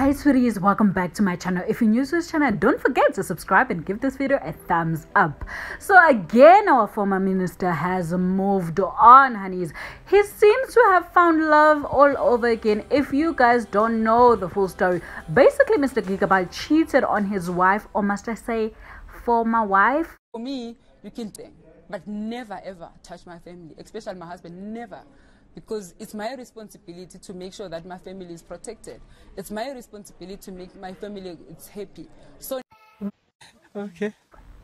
Hi sweeties, welcome back to my channel. If you're new to this channel, don't forget to subscribe and give this video a thumbs up. So again, our former minister has moved on, honeys. He seems to have found love all over again. If you guys don't know the full story, basically Mr. Gigaba cheated on his wife, or must I say, former wife. For me, you can think, but never ever touch my family, especially my husband, never because it's my responsibility to make sure that my family is protected. It's my responsibility to make my family it's happy. So Okay.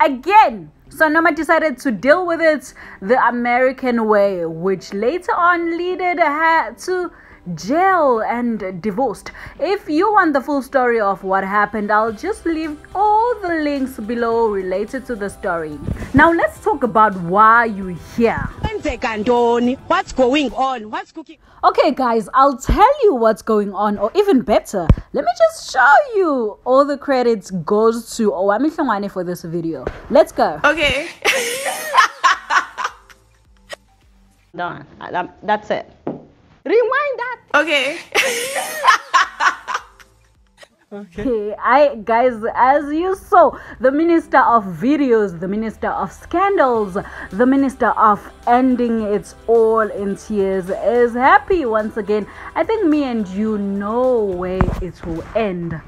Again, Sanoma decided to deal with it the American way, which later on led her to jail and divorced. If you want the full story of what happened, I'll just leave all the links below related to the story. Now let's talk about why you're here. Kwenzeka ntoni what's going on what's cooking Okay, guys, I'll tell you what's going on, or even better, let me just show you. All the credits goes to Owami Hlongwane for this video. Let's go. Okay. done that's it rewind that Okay. Okay. I guys, as you saw, the minister of videos, the minister of scandals, the minister of ending it all in tears is happy once again. I think me and you know where it will end.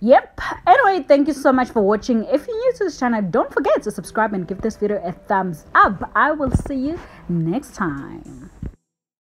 Yep. Anyway, thank you so much for watching. If you're new to this channel, don't forget to subscribe and give this video a thumbs up. I will see you next time.